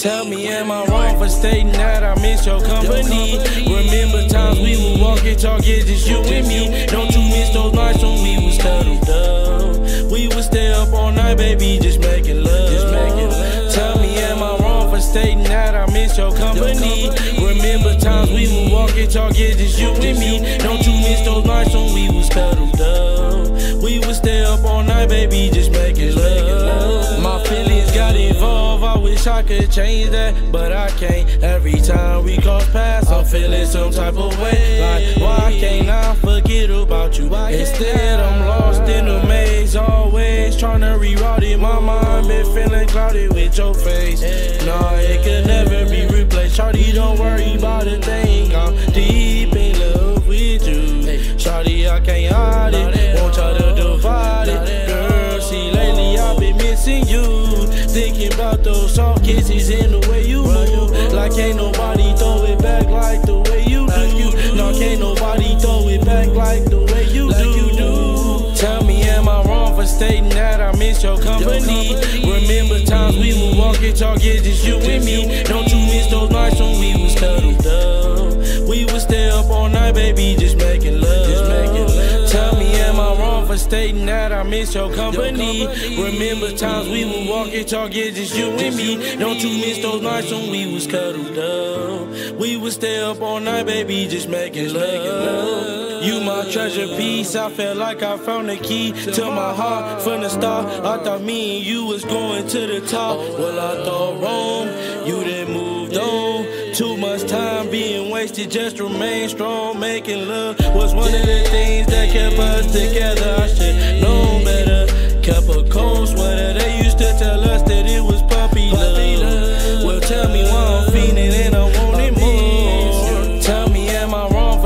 Tell me, am I wrong for stating that I miss your company? Remember times we would walk at Target, just you and me. Don't you miss those nights when we was cuddled up? We would stay up all night, baby, just making love. Just making love. Tell me, am I wrong for stating that I miss your company? Remember times we would walk at Target, just you and me. Don't you miss those nights when we was cuddled up? We would stay up all night, baby, wish I could change that, but I can't. Every time we cross paths, I'm feeling some type of way. Like, why can't I forget about you? Instead, I'm lost in a maze, always trying to reroute it. My mind been feeling clouded with your face. Nah, it could never be replaced. Charlie, don't worry about a thing. Ain't nobody throw it back like the way you do. No, can't nobody throw it back like the way you do. Tell me, am I wrong for stating that I miss your company? Remember times we would walk at Target, just you and me. Don't you miss those nights when we was cuddled up? We would stay up all night, baby, stating that I miss your company? Remember times we would walk at Target, just you and me. Don't you miss those nights when we was cuddled up? We would stay up all night, baby, just making love. You my treasure piece. I felt like I found the key to my heart from the start. I thought me and you was going to the top. Well, I thought wrong. You didn't moved on. Too much time being wasted. Just remain strong. Making love was one of the things that kept us together.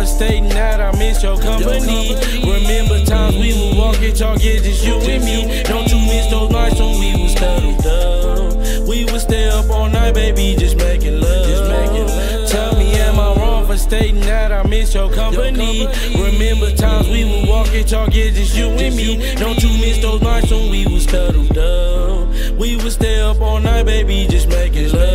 I stating that I miss your company? Remember times we would walk at Target, just you and me. Don't you miss those nights when we was cuddled up? We would stay up all night, baby, just making love. Just making love. Tell me, am I wrong for stating that I miss your company? Remember times we would walk at Target, just you and me. Don't you miss those nights when we was cuddled up? We would stay up all night, baby, just making love.